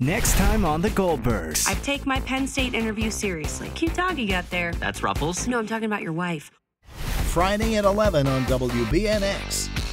Next time on The Goldbergs. I take my Penn State interview seriously. Cute dog you got there. That's Ruffles. No, I'm talking about your wife. Friday at 11 on WBNX.